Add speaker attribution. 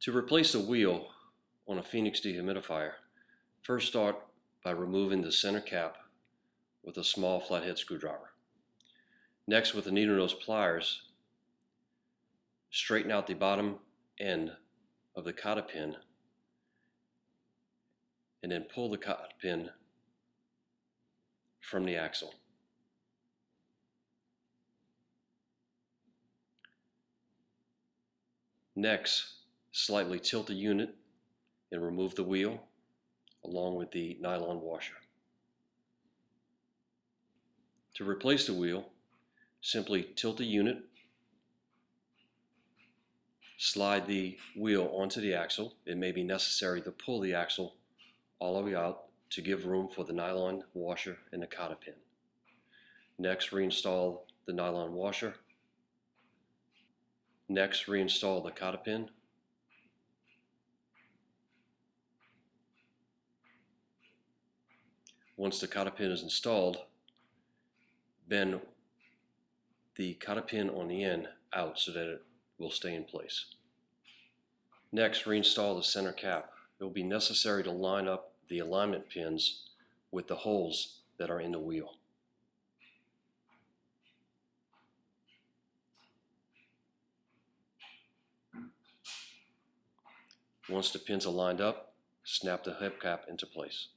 Speaker 1: To replace the wheel on a Phoenix dehumidifier, first start by removing the center cap with a small flathead screwdriver. Next, with the needle nose pliers, straighten out the bottom end of the cotter pin and then pull the cotter pin from the axle. Next, slightly tilt the unit and remove the wheel along with the nylon washer. To replace the wheel, simply tilt the unit, slide the wheel onto the axle. It may be necessary to pull the axle all the way out to give room for the nylon washer and the cotter pin. Next, reinstall the nylon washer. Next, reinstall the cotter pin. Once the cotter pin is installed, bend the cotter pin on the end out so that it will stay in place. Next, reinstall the center cap. It will be necessary to line up the alignment pins with the holes that are in the wheel. Once the pins are lined up, snap the hip hubcap into place.